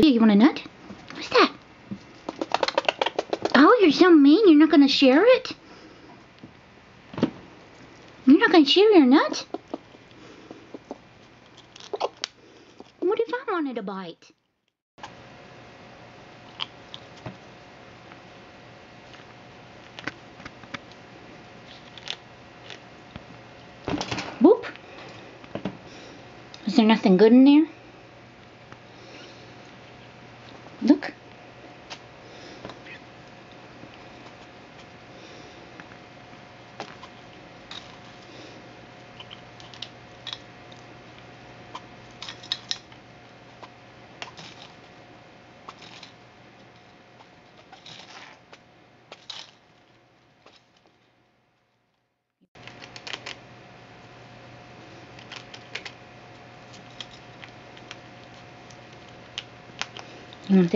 You want a nut? What's that? Oh, you're so mean. You're not going to share it? You're not going to share your nut? What if I wanted a bite? Boop. Is there nothing good in there? Look. You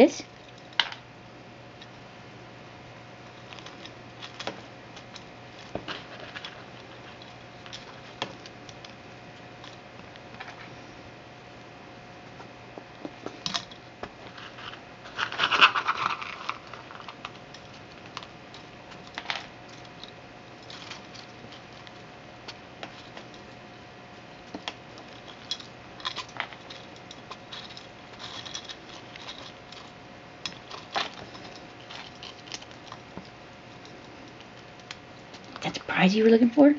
That surprise prize you were looking for?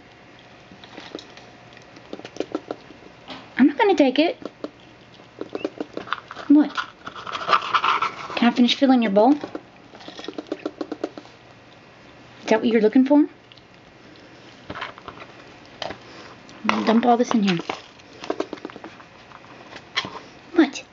I'm not gonna take it. What? Can I finish filling your bowl? Is that what you're looking for? dump all this in here. What?